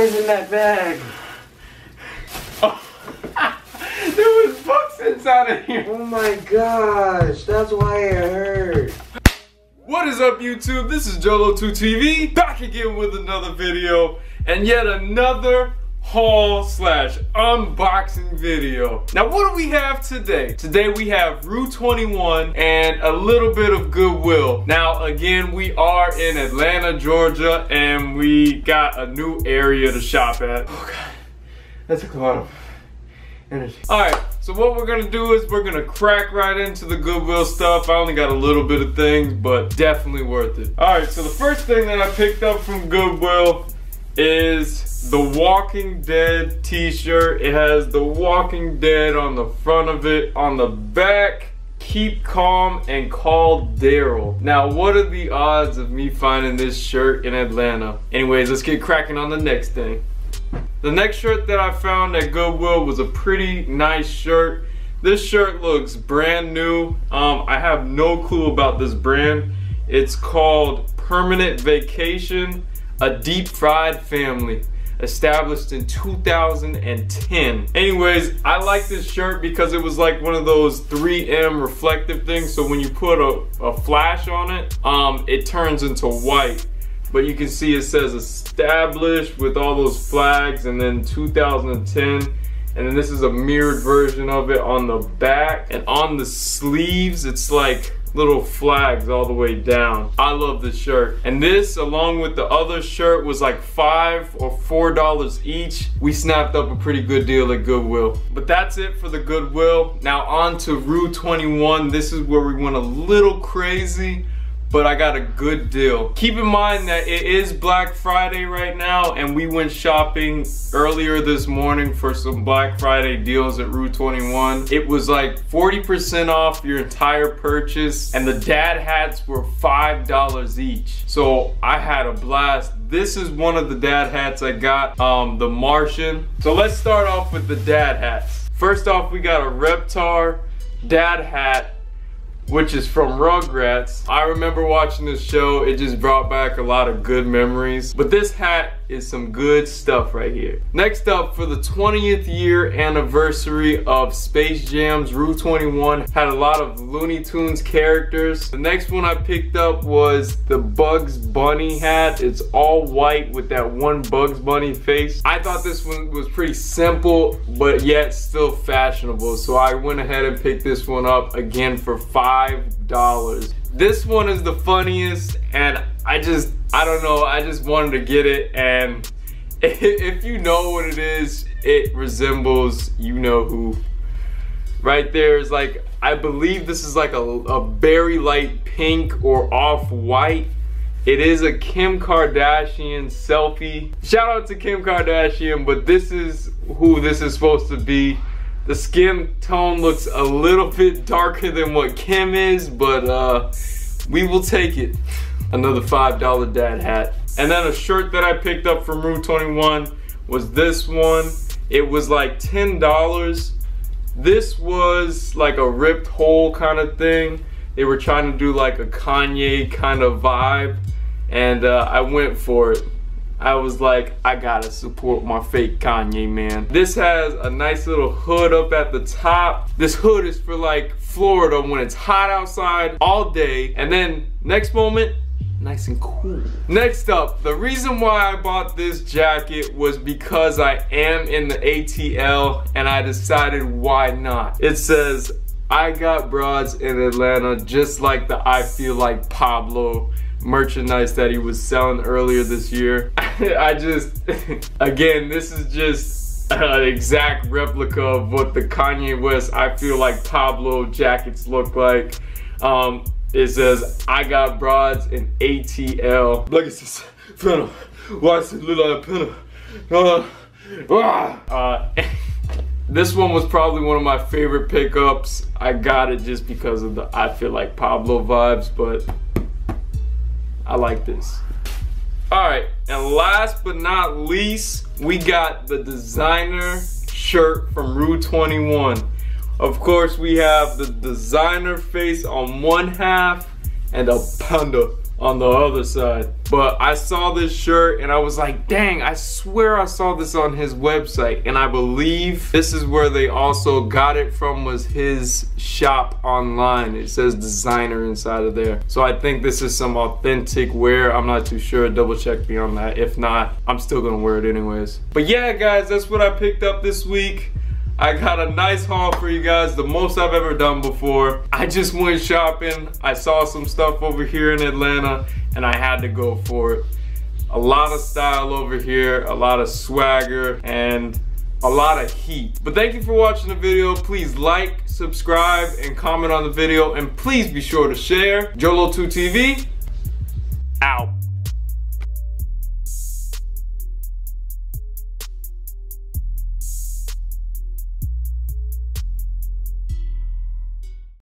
is in that bag? Oh. there was books inside of here. Oh my gosh, that's why it hurt. What is up YouTube? This is Jolo2TV back again with another video and yet another haul slash unboxing video. Now what do we have today? Today we have Rue 21 and a little bit of Goodwill. Now again we are in Atlanta, Georgia and we got a new area to shop at. Oh god, that took a lot of energy. Alright, so what we're gonna do is we're gonna crack right into the Goodwill stuff. I only got a little bit of things, but definitely worth it. Alright, so the first thing that I picked up from Goodwill is the Walking Dead t-shirt. It has the Walking Dead on the front of it. On the back, keep calm and call Daryl. Now, what are the odds of me finding this shirt in Atlanta? Anyways, let's get cracking on the next thing. The next shirt that I found at Goodwill was a pretty nice shirt. This shirt looks brand new. Um, I have no clue about this brand. It's called Permanent Vacation, a deep fried family established in 2010. Anyways, I like this shirt because it was like one of those 3M reflective things. So when you put a, a flash on it, um, it turns into white. But you can see it says established with all those flags and then 2010. And then this is a mirrored version of it on the back. And on the sleeves, it's like little flags all the way down. I love this shirt. And this, along with the other shirt, was like five or four dollars each. We snapped up a pretty good deal at Goodwill. But that's it for the Goodwill. Now on to Rue 21. This is where we went a little crazy but I got a good deal. Keep in mind that it is Black Friday right now and we went shopping earlier this morning for some Black Friday deals at Rue 21. It was like 40% off your entire purchase and the dad hats were $5 each. So I had a blast. This is one of the dad hats I got, um, the Martian. So let's start off with the dad hats. First off, we got a Reptar dad hat which is from Rugrats. I remember watching this show, it just brought back a lot of good memories. But this hat is some good stuff right here. Next up, for the 20th year anniversary of Space Jam's Rue 21, had a lot of Looney Tunes characters. The next one I picked up was the Bugs Bunny hat. It's all white with that one Bugs Bunny face. I thought this one was pretty simple, but yet still fashionable. So I went ahead and picked this one up again for $5. This one is the funniest and I just, I don't know, I just wanted to get it and if you know what it is, it resembles you know who. Right there is like, I believe this is like a, a very light pink or off-white. It is a Kim Kardashian selfie. Shout out to Kim Kardashian, but this is who this is supposed to be. The skin tone looks a little bit darker than what Kim is, but uh, we will take it another $5 dad hat. And then a shirt that I picked up from Rue 21 was this one. It was like $10. This was like a ripped hole kind of thing. They were trying to do like a Kanye kind of vibe. And uh, I went for it. I was like, I gotta support my fake Kanye, man. This has a nice little hood up at the top. This hood is for like Florida when it's hot outside all day. And then next moment, nice and cool. Next up, the reason why I bought this jacket was because I am in the ATL and I decided why not. It says, I got broads in Atlanta just like the I Feel Like Pablo merchandise that he was selling earlier this year. I just, again, this is just an exact replica of what the Kanye West I Feel Like Pablo jackets look like. Um, it says, I got broads in ATL. Look at this penna. Why is it look like a penna? Uh, uh, this one was probably one of my favorite pickups. I got it just because of the I feel like Pablo vibes, but I like this. All right, and last but not least, we got the Desiigner shirt from Rue 21. Of course, we have the Desiigner face on one half and a panda on the other side. But I saw this shirt and I was like, dang, I swear I saw this on his website. And I believe this is where they also got it from was his shop online. It says Desiigner inside of there. So I think this is some authentic wear. I'm not too sure. Double check me on that. If not, I'm still gonna wear it anyways. But yeah, guys, that's what I picked up this week. I got a nice haul for you guys, the most I've ever done before. I just went shopping. I saw some stuff over here in Atlanta and I had to go for it. A lot of style over here, a lot of swagger, and a lot of heat. But thank you for watching the video. Please like, subscribe, and comment on the video. And please be sure to share. Jolo2TV, out.